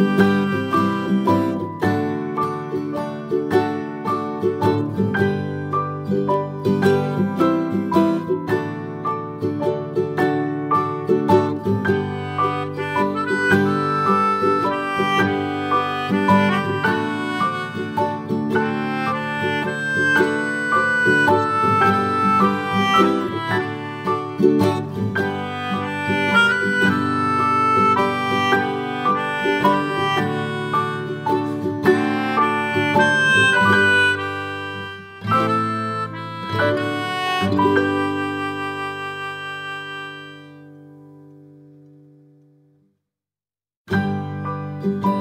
Música you